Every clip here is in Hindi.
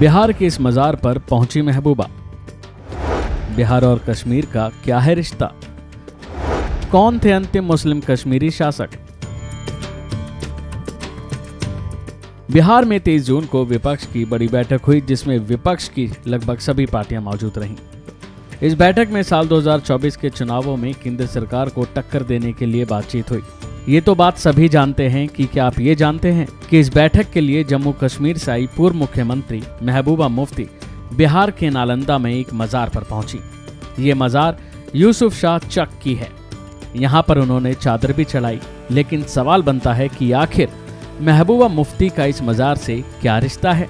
बिहार के इस मजार पर पहुँची महबूबा। बिहार और कश्मीर का क्या है रिश्ता? कौन थे अंतिम मुस्लिम कश्मीरी शासक? बिहार में 23 जून को विपक्ष की बड़ी बैठक हुई, जिसमें विपक्ष की लगभग सभी पार्टियाँ मौजूद रहीं। इस बैठक में साल 2024 के चुनावों में केंद्र सरकार को टक्कर देने के लिए बातचीत हुई। ये तो बात सभी जानते हैं कि क्या आप ये जानते हैं कि इस बैठक के लिए जम्मू कश्मीर से आई पूर्व मुख्यमंत्री महबूबा मुफ्ती बिहार के नालंदा में एक मजार पर पहुँची। ये मजार यूसुफ शाह चक की है। यहाँ पर उन्होंने चादर भी चढ़ाई लेकिन सवाल बनता है कि आखिर महबूबा मुफ्ती का इस मजार से क्या रिश्ता है?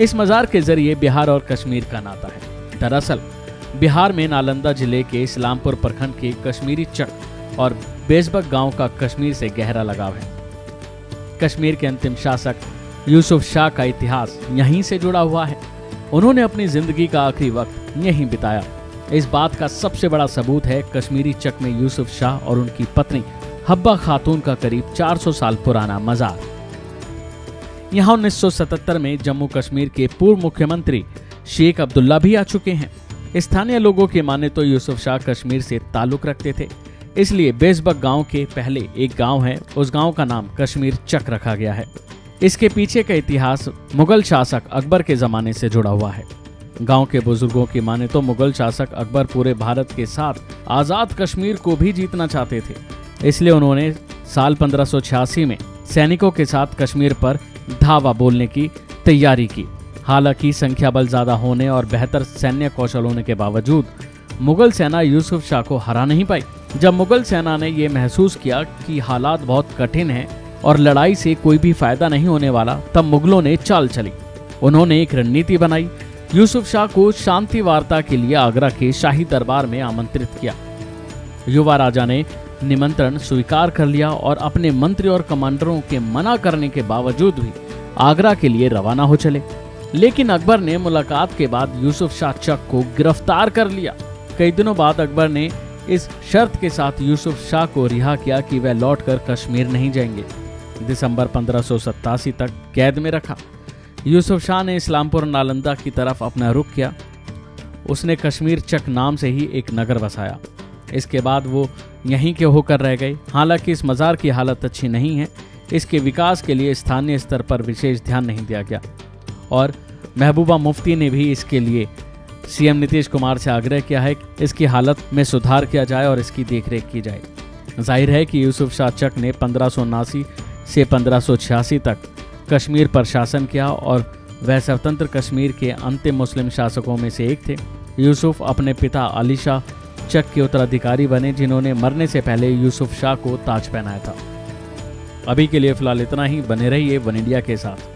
इस मजार के ज़रिए बिहार और कश्मीर का नाता है। दरअसल, बिहार में नालंदा ज़िले के इस्लामपुर प्रखंड के कश्मीरी चक और बेजबक गाँव का कश्मीर से गहरा लगाव है। कश्मीर के अंतिम शासक यूसुफ शाह का इतिहास यहीं से जुड़ा हुआ है। उन्होंने अपनी ज़िंदगी का आखिरी वक्त यहीं बिताया। इस बात का सबसे बड़ा सबूत है कश्मीरी चक में यूसुफ शाह और उनकी पत्नी हब्बा खातून का करीब 400 साल पुराना मजार। यहाँ 1977 में जम्मू कश्मीर के पूर्व मुख्यमंत्री शेख अब्दुल्ला भी आ चुके हैं। स्थानीय लोगों की माने तो यूसुफ शाह कश्मीर से ताल्लुक रखते थे। इसलिए बेसबक गाँव के पहले एक गाँव है। उस गाँव का नाम कश्मीर चक रखा गया है। इसके पीछे का इतिहास मुगल शासक अकबर के जमाने से जुड़ा हुआ है। गाँव के बुज़ुर्गों की माने तो मुगल शासक अकबर पूरे भारत के साथ आज़ाद कश्मीर को भी जीतना चाहते थे। इसलिए उन्होंने साल पंद्रह में सैनिकों के साथ कश्मीर पर धावा बोलने की तैयारी की। हालाँकि संख्या बल ज़्यादा होने और बेहतर सैन्य कौशल होने के बावजूद मुगल सेना यूसुफ शाह को हरा नहीं पाई। जब मुगल सेना ने यह महसूस किया कि हालात बहुत कठिन हैं और लड़ाई से कोई भी फ़ायदा नहीं होने वाला, तब मुगलों ने चाल चली। उन्होंने एक रणनीति बनाई। यूसुफ शाह को शांति वार्ता के लिए आगरा के शाही दरबार में आमंत्रित किया। युवा राजा ने निमंत्रण स्वीकार कर लिया और अपने मंत्री और कमांडरों के मना करने के बावजूद भी आगरा के लिए रवाना हो चले। लेकिन अकबर ने मुलाकात के बाद यूसुफ शाह चक को गिरफ़्तार कर लिया। कई दिनों बाद अकबर ने इस शर्त के साथ यूसुफ शाह को रिहा किया कि वह लौटकर कश्मीर नहीं जाएँगे। दिसंबर पंद्रह तक कैद में रखा। यूसुफ शाह ने इस्लामपुर नालंदा की तरफ़ अपना रुख किया। उसने कश्मीर चक नाम से ही एक नगर बसाया। इसके बाद वो यहीं के होकर रह गए हालाँकि इस मज़ार की हालत अच्छी नहीं है। इसके विकास के लिए स्थानीय स्तर पर विशेष ध्यान नहीं दिया गया। और महबूबा मुफ्ती ने भी इसके लिए सीएम नीतीश कुमार से आग्रह किया है कि इसकी हालत में सुधार किया जाए और इसकी देखरेख की जाए। ज़ाहिर है कि यूसुफ शाह चक ने पंद्रह से पंद्रह तक कश्मीर पर शासन किया और वह स्वतंत्र कश्मीर के अंतिम मुस्लिम शासकों में से एक थे। यूसुफ अपने पिता अली शाह चक के उत्तराधिकारी बने, जिन्होंने मरने से पहले यूसुफ शाह को ताज पहनाया था। अभी के लिए फ़िलहाल इतना ही। बने रहिए वन इंडिया के साथ।